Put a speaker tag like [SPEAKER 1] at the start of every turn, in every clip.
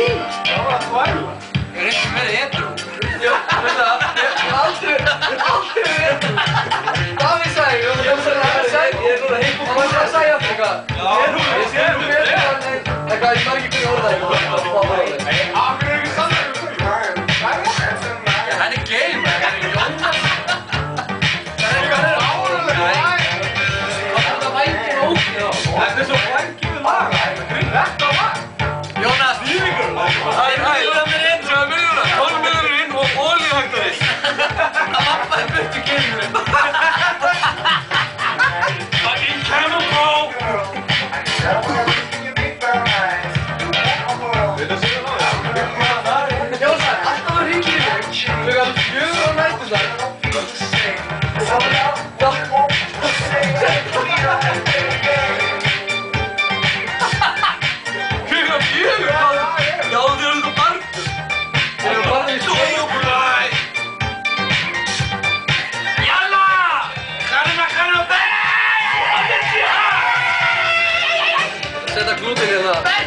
[SPEAKER 1] Það
[SPEAKER 2] var að þvæla.
[SPEAKER 1] Ég er ekki verið edru. Já, veit það, ég er aldrei, aldrei verið edru. Það við sæðum, ég er að segja, ég er núna heim og hvað er að segja alltaf eitthvað. Ég er núna, ég sé núna, ég er núna. Það er hvað, ég margir hvernig
[SPEAKER 2] orðaði.
[SPEAKER 1] 你们这些。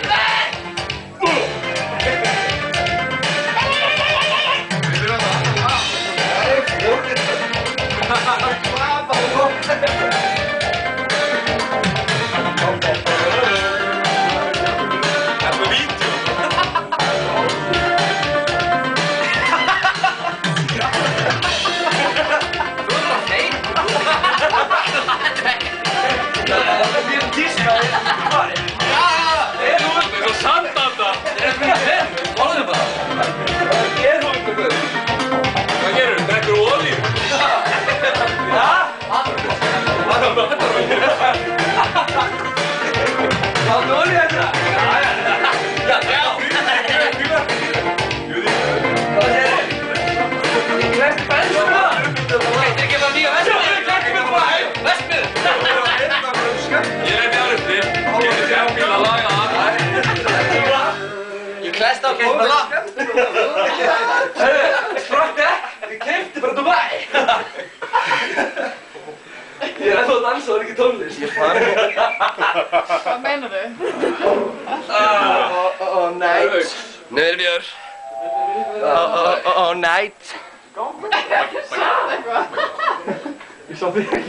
[SPEAKER 3] Árið
[SPEAKER 2] Ég er ekki ábíl að laga það.
[SPEAKER 1] Ég klæsti á kemla.
[SPEAKER 3] Ég er ennþá að dansa og er ekki tónlist. Ég fann.
[SPEAKER 2] Hvað meinar þau?
[SPEAKER 1] Oh, night. Nervjör. Oh, oh, oh, night.
[SPEAKER 2] Eitthvað?
[SPEAKER 3] Ég sá þig ekki.